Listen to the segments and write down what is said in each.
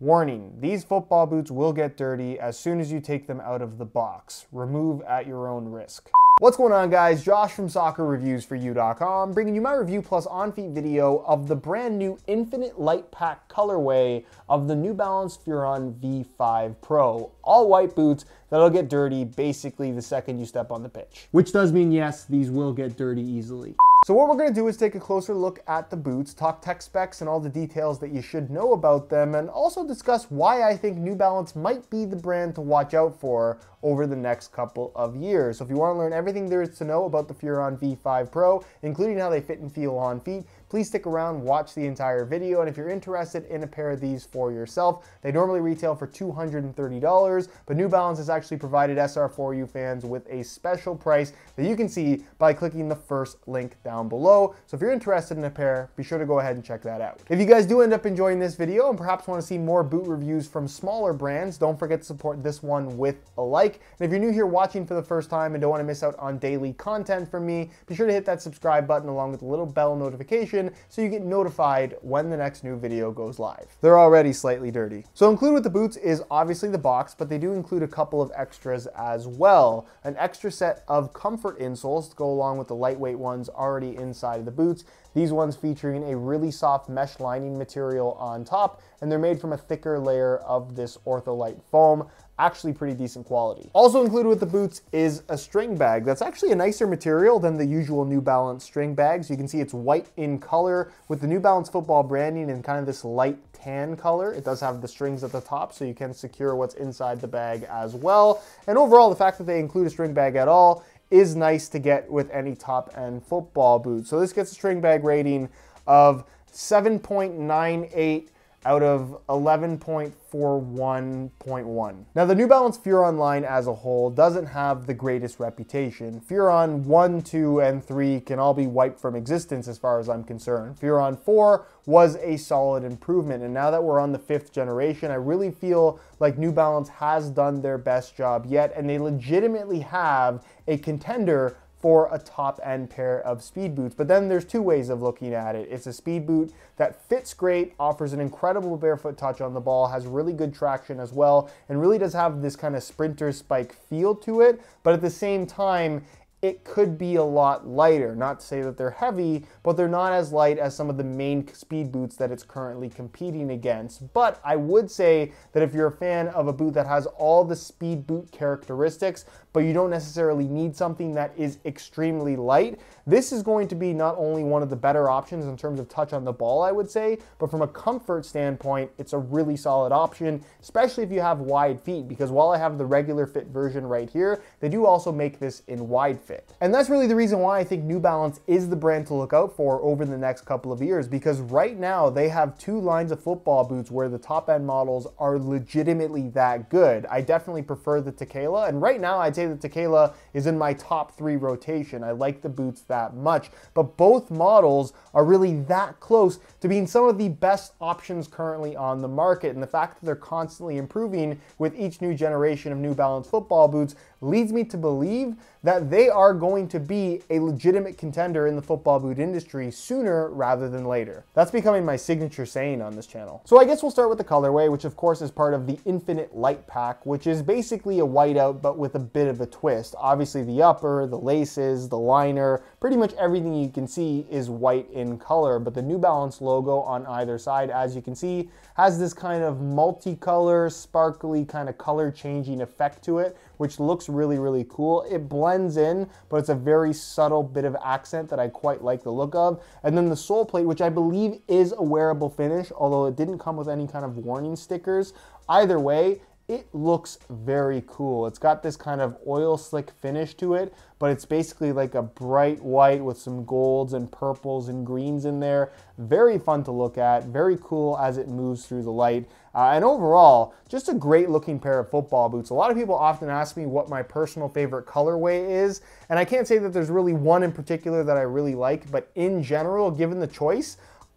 Warning, these football boots will get dirty as soon as you take them out of the box. Remove at your own risk. What's going on guys? Josh from soccerreviewsforyou.com bringing you my review plus on-feet video of the brand new Infinite Lite Pack colorway of the New Balance Furon V5 Pro. All white boots that'll get dirty basically the second you step on the pitch. Which does mean yes, these will get dirty easily. So what we're gonna do is take a closer look at the boots, talk tech specs and all the details that you should know about them, and also discuss why I think New Balance might be the brand to watch out for over the next couple of years. So if you wanna learn everything there is to know about the Furon V5 Pro, including how they fit and feel on feet, please stick around, watch the entire video, and if you're interested in a pair of these for yourself, they normally retail for $230, but New Balance has actually provided SR4U fans with a special price that you can see by clicking the first link down below. So if you're interested in a pair, be sure to go ahead and check that out. If you guys do end up enjoying this video and perhaps want to see more boot reviews from smaller brands, don't forget to support this one with a like. And if you're new here watching for the first time and don't want to miss out on daily content from me, be sure to hit that subscribe button along with the little bell notification so you get notified when the next new video goes live. They're already slightly dirty. So included with the boots is obviously the box, but they do include a couple of extras as well. An extra set of comfort insoles to go along with the lightweight ones already inside of the boots. These ones featuring a really soft mesh lining material on top, and they're made from a thicker layer of this Ortholite foam actually pretty decent quality. Also included with the boots is a string bag that's actually a nicer material than the usual New Balance string bags. You can see it's white in color with the New Balance football branding and kind of this light tan color. It does have the strings at the top so you can secure what's inside the bag as well. And overall, the fact that they include a string bag at all is nice to get with any top end football boot. So this gets a string bag rating of 7.98 out of 11.41.1. Now the New Balance Furon line as a whole doesn't have the greatest reputation. Furon 1, 2, and 3 can all be wiped from existence as far as I'm concerned. Furon 4 was a solid improvement and now that we're on the fifth generation, I really feel like New Balance has done their best job yet and they legitimately have a contender for a top end pair of speed boots. But then there's two ways of looking at it. It's a speed boot that fits great, offers an incredible barefoot touch on the ball, has really good traction as well, and really does have this kind of sprinter spike feel to it. But at the same time, it could be a lot lighter. Not to say that they're heavy, but they're not as light as some of the main speed boots that it's currently competing against. But I would say that if you're a fan of a boot that has all the speed boot characteristics, but you don't necessarily need something that is extremely light, this is going to be not only one of the better options in terms of touch on the ball, I would say, but from a comfort standpoint, it's a really solid option, especially if you have wide feet, because while I have the regular fit version right here, they do also make this in wide fit. And that's really the reason why I think New Balance is the brand to look out for over the next couple of years, because right now they have two lines of football boots where the top end models are legitimately that good. I definitely prefer the Tekela, and right now I'd say the Tekela is in my top three rotation. I like the boots that much, but both models are really that close to being some of the best options currently on the market. And the fact that they're constantly improving with each new generation of New Balance football boots leads me to believe that they are going to be a legitimate contender in the football boot industry sooner rather than later. That's becoming my signature saying on this channel. So I guess we'll start with the colorway, which of course is part of the Infinite Lite Pack, which is basically a whiteout but with a bit of a twist. Obviously the upper, the laces, the liner, pretty much everything you can see is white in color, but the New Balance logo on either side, as you can see, has this kind of multicolor, sparkly kind of color changing effect to it, which looks really, really cool. It blends in, but it's a very subtle bit of accent that I quite like the look of. And then the sole plate, which I believe is a wearable finish, although it didn't come with any kind of warning stickers. Either way, it looks very cool. It's got this kind of oil slick finish to it, but it's basically like a bright white with some golds and purples and greens in there. Very fun to look at, very cool as it moves through the light. Uh, and overall, just a great looking pair of football boots. A lot of people often ask me what my personal favorite colorway is, and I can't say that there's really one in particular that I really like, but in general, given the choice,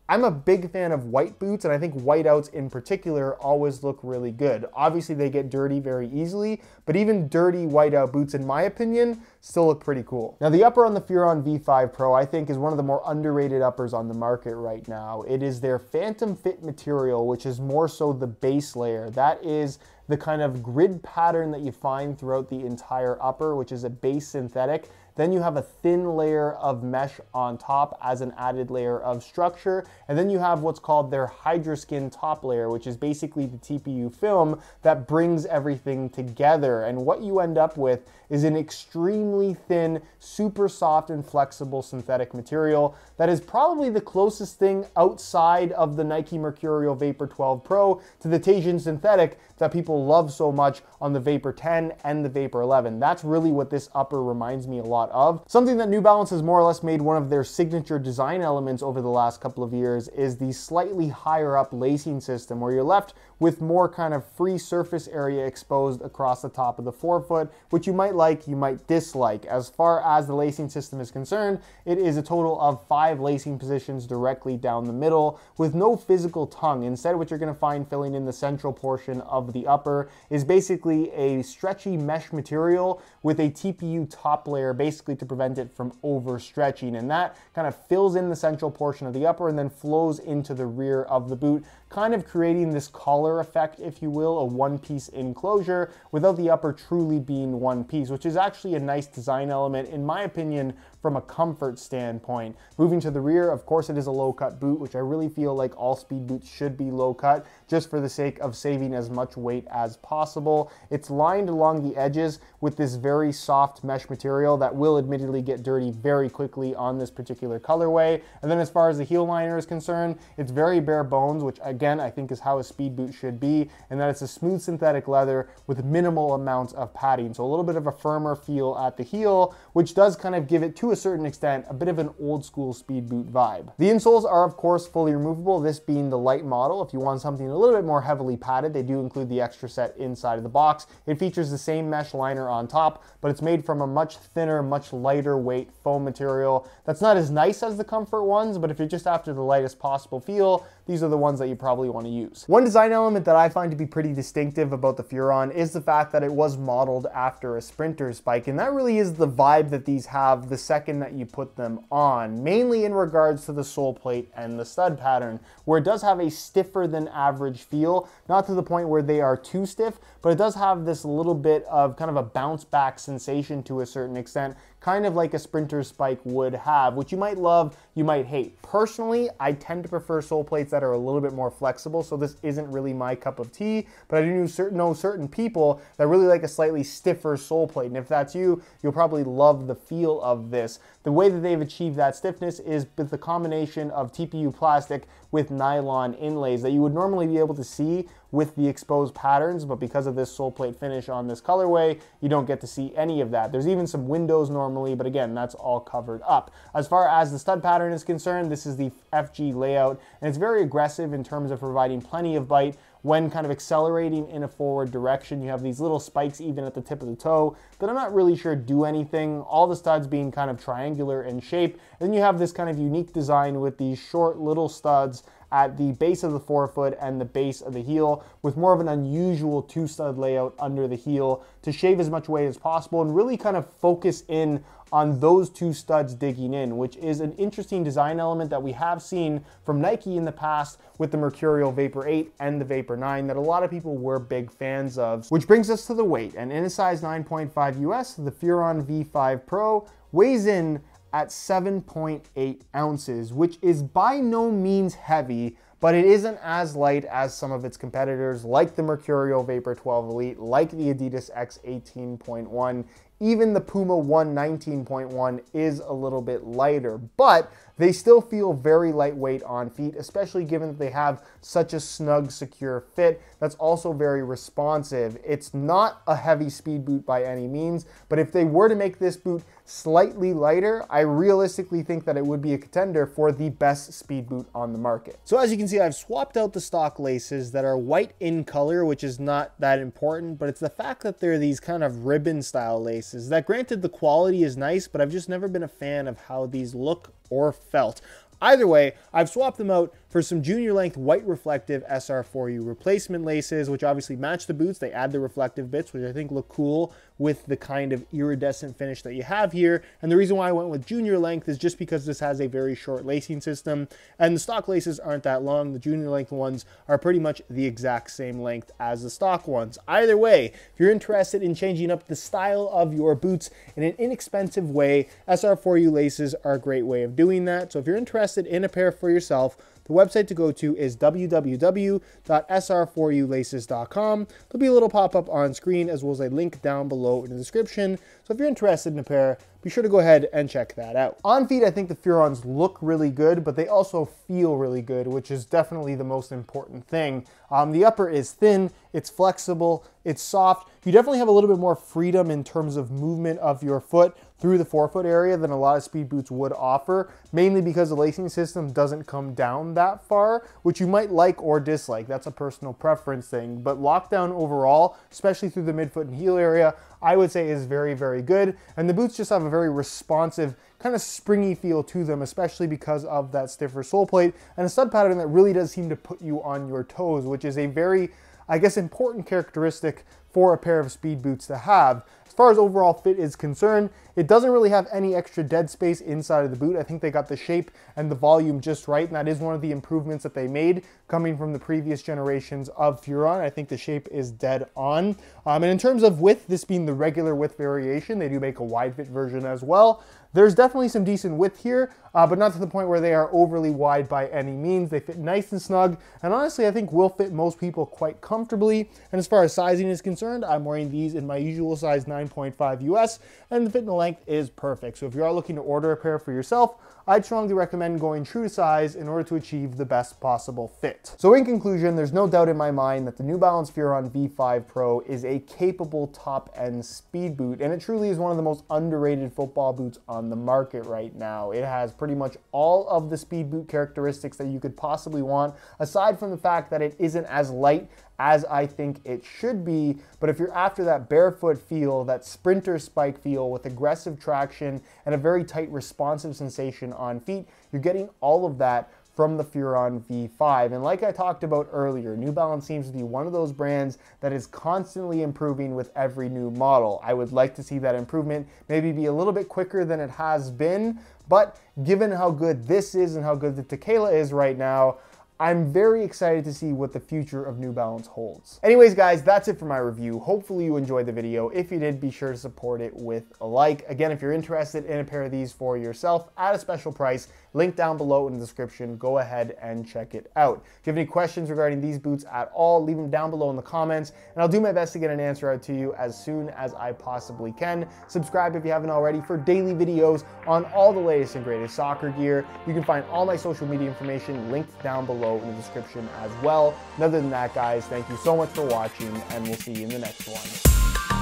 I'm a big fan of white boots, and I think whiteouts in particular always look really good. Obviously, they get dirty very easily, but even dirty whiteout boots, in my opinion, still look pretty cool. Now, the upper on the Furon V5 Pro, I think, is one of the more underrated uppers on the market right now. It is their Phantom Fit material, which is more so the base layer. That is the kind of grid pattern that you find throughout the entire upper, which is a base synthetic then you have a thin layer of mesh on top as an added layer of structure. And then you have what's called their Hydraskin top layer, which is basically the TPU film that brings everything together. And what you end up with is an extremely thin, super soft and flexible synthetic material that is probably the closest thing outside of the Nike Mercurial Vapor 12 Pro to the Teijin synthetic that people love so much on the Vapor 10 and the Vapor 11. That's really what this upper reminds me a lot of. Something that New Balance has more or less made one of their signature design elements over the last couple of years is the slightly higher up lacing system where you're left with more kind of free surface area exposed across the top of the forefoot, which you might like, you might dislike. As far as the lacing system is concerned, it is a total of five lacing positions directly down the middle with no physical tongue. Instead, what you're gonna find filling in the central portion of the upper is basically a stretchy mesh material with a TPU top layer basically to prevent it from overstretching. And that kind of fills in the central portion of the upper and then flows into the rear of the boot, kind of creating this collar effect, if you will, a one-piece enclosure without the upper truly being one piece, which is actually a nice design element, in my opinion, from a comfort standpoint. Moving to the rear, of course, it is a low-cut boot, which I really feel like all speed boots should be low-cut, just for the sake of saving as much weight as possible. It's lined along the edges with this very soft mesh material that will admittedly get dirty very quickly on this particular colorway. And then as far as the heel liner is concerned, it's very bare bones, which again, again, I think is how a speed boot should be, and that it's a smooth synthetic leather with minimal amounts of padding. So a little bit of a firmer feel at the heel, which does kind of give it, to a certain extent, a bit of an old school speed boot vibe. The insoles are, of course, fully removable, this being the light model. If you want something a little bit more heavily padded, they do include the extra set inside of the box. It features the same mesh liner on top, but it's made from a much thinner, much lighter weight foam material. That's not as nice as the Comfort ones, but if you're just after the lightest possible feel, these are the ones that you probably want to use. One design element that I find to be pretty distinctive about the Furon is the fact that it was modeled after a sprinter's spike, and that really is the vibe that these have the second that you put them on, mainly in regards to the sole plate and the stud pattern, where it does have a stiffer than average feel, not to the point where they are too stiff, but it does have this little bit of kind of a bounce back sensation to a certain extent, kind of like a sprinter's spike would have, which you might love, you might hate. Personally, I tend to prefer sole plates that are a little bit more flexible, so this isn't really my cup of tea, but I do know certain people that really like a slightly stiffer sole plate, and if that's you, you'll probably love the feel of this. The way that they've achieved that stiffness is with the combination of TPU plastic with nylon inlays that you would normally be able to see with the exposed patterns, but because of this sole plate finish on this colorway, you don't get to see any of that. There's even some windows normally, but again, that's all covered up. As far as the stud pattern is concerned, this is the FG layout, and it's very aggressive in terms of providing plenty of bite when kind of accelerating in a forward direction. You have these little spikes even at the tip of the toe that I'm not really sure do anything. All the studs being kind of triangular in shape. And then you have this kind of unique design with these short little studs at the base of the forefoot and the base of the heel with more of an unusual two stud layout under the heel to shave as much weight as possible and really kind of focus in on those two studs digging in, which is an interesting design element that we have seen from Nike in the past with the Mercurial Vapor 8 and the Vapor 9 that a lot of people were big fans of. Which brings us to the weight. And in a size 9.5 US, the Furon V5 Pro weighs in at 7.8 ounces, which is by no means heavy, but it isn't as light as some of its competitors like the Mercurial Vapor 12 Elite, like the Adidas X 18.1. Even the Puma One 19.1 is a little bit lighter, but they still feel very lightweight on feet, especially given that they have such a snug, secure fit that's also very responsive. It's not a heavy speed boot by any means, but if they were to make this boot slightly lighter, I realistically think that it would be a contender for the best speed boot on the market. So as you can see, I've swapped out the stock laces that are white in color, which is not that important, but it's the fact that they're these kind of ribbon style laces that granted the quality is nice, but I've just never been a fan of how these look or felt. Either way, I've swapped them out for some junior length white reflective SR4U replacement laces, which obviously match the boots. They add the reflective bits, which I think look cool with the kind of iridescent finish that you have here. And the reason why I went with junior length is just because this has a very short lacing system and the stock laces aren't that long. The junior length ones are pretty much the exact same length as the stock ones. Either way, if you're interested in changing up the style of your boots in an inexpensive way, SR4U laces are a great way of doing that. So if you're interested in a pair for yourself, the website to go to is www.sr4ulaces.com. There'll be a little pop-up on screen as well as a link down below in the description. So if you're interested in a pair, be sure to go ahead and check that out. On feet, I think the Furons look really good, but they also feel really good, which is definitely the most important thing. Um, the upper is thin, it's flexible, it's soft. You definitely have a little bit more freedom in terms of movement of your foot through the forefoot area than a lot of speed boots would offer, mainly because the lacing system doesn't come down that far, which you might like or dislike. That's a personal preference thing. But lockdown overall, especially through the midfoot and heel area, I would say is very, very good. And the boots just have a very responsive, kind of springy feel to them, especially because of that stiffer sole plate and a stud pattern that really does seem to put you on your toes, which is a very, I guess, important characteristic for a pair of speed boots to have. As far as overall fit is concerned, it doesn't really have any extra dead space inside of the boot. I think they got the shape and the volume just right, and that is one of the improvements that they made coming from the previous generations of Furon. I think the shape is dead on. Um, and in terms of width, this being the regular width variation, they do make a wide fit version as well. There's definitely some decent width here, uh, but not to the point where they are overly wide by any means. They fit nice and snug, and honestly, I think will fit most people quite comfortably. And as far as sizing is concerned, I'm wearing these in my usual size 9.5 US, and the fit and length is perfect. So if you are looking to order a pair for yourself, I'd strongly recommend going true to size in order to achieve the best possible fit. So in conclusion, there's no doubt in my mind that the New Balance Furon V5 Pro is a capable top-end speed boot, and it truly is one of the most underrated football boots on the market right now. It has pretty much all of the speed boot characteristics that you could possibly want, aside from the fact that it isn't as light as I think it should be. But if you're after that barefoot feel, that sprinter spike feel with aggressive traction and a very tight responsive sensation on feet, you're getting all of that from the Furon V5. And like I talked about earlier, New Balance seems to be one of those brands that is constantly improving with every new model. I would like to see that improvement maybe be a little bit quicker than it has been, but given how good this is and how good the Tekela is right now, I'm very excited to see what the future of New Balance holds. Anyways, guys, that's it for my review. Hopefully you enjoyed the video. If you did, be sure to support it with a like. Again, if you're interested in a pair of these for yourself at a special price, link down below in the description. Go ahead and check it out. If you have any questions regarding these boots at all, leave them down below in the comments, and I'll do my best to get an answer out to you as soon as I possibly can. Subscribe if you haven't already for daily videos on all the latest and greatest soccer gear. You can find all my social media information linked down below below in the description as well. And other than that, guys, thank you so much for watching, and we'll see you in the next one.